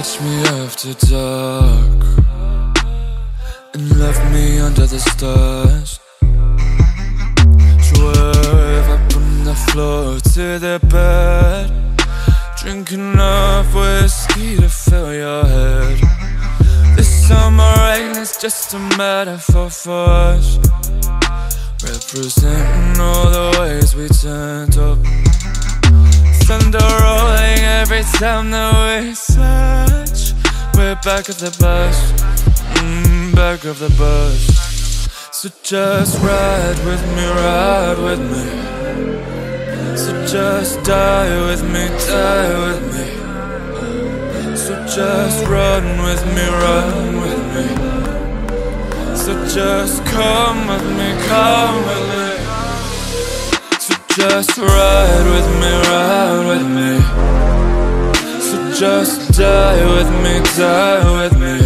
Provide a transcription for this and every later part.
Catch me after dark. And left me under the stars. Swerve up on the floor to the bed. Drink enough whiskey to fill your head. This summer rain is just a metaphor for us. Representing all the ways we turned up. Thunder rolling every time that we We're back at the bus, mm, back of the bus. So just ride with me, ride with me. So just die with me, die with me. So just run with me, run with me. So just come with me, come with me. So just ride with me, ride with me just die with me, die with me.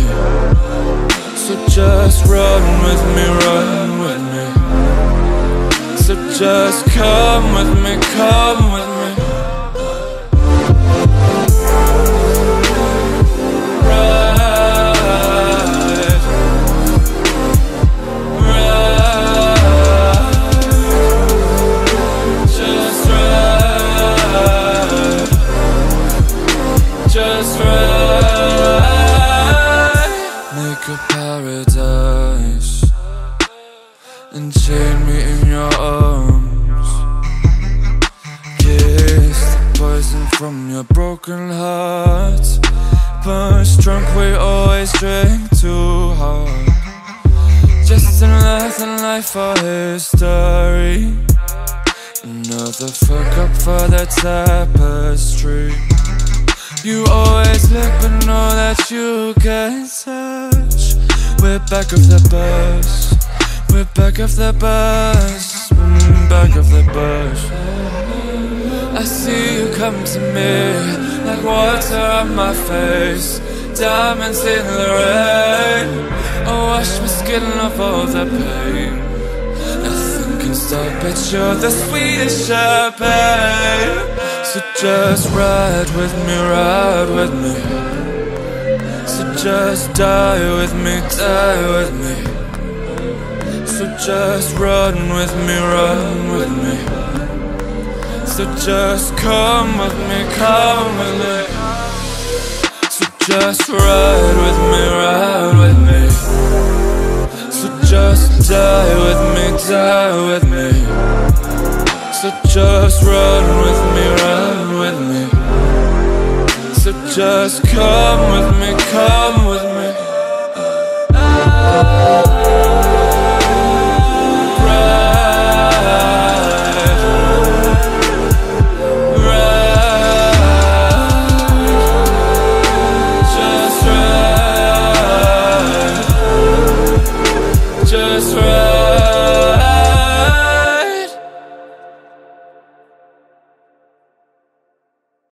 So just run with me, run with me. So just come with me, come with me broken heart Punch drunk, we always drink too hard. Just another life for history. Another fuck up for the tapestry. You always look but know that you can touch. We're back of the bus. We're back of the bus. Mm, Back off the bus I see you come to me Like water on my face Diamonds in the rain. I wash my skin off all the pain. Nothing can stop it, you're the sweetest champagne. So just ride with me, ride with me. So just die with me, die with me. So just run with me, run with me so just come with me, come with me. So just ride with me, ride with me. So just die with me, die with me. So just run with me, run with me. So just come with me, come with me.